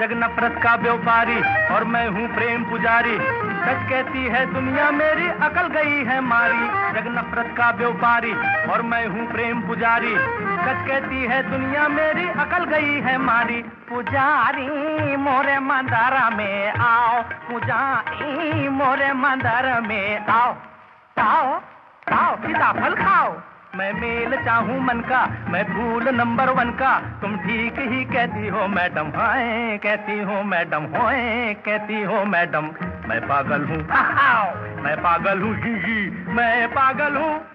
जग नफरत का व्यापारी और मैं हूँ प्रेम पुजारी। सच कहती है, दुनिया मेरी अकल गई है मारी। जग नफरत का व्यापारी और मैं हूँ प्रेम पुजारी। सच कहती है, दुनिया मेरी अकल गई है मारी। पुजारी, मोरे मंदारा में आओ। पुजारी, मोरे मंदारा में आओ। आओ आओ सीताफल खाओ। मैं मेल चाहूँ मन का, मैं फूल नंबर वन का। तुम ठीक ही कहती हो, मैडम, हाय, कहती हो, मैडम, होए, कहती हो, मैडम। मैं पागल हूँ, मैं पागल हूँ, मैं पागल हूँ।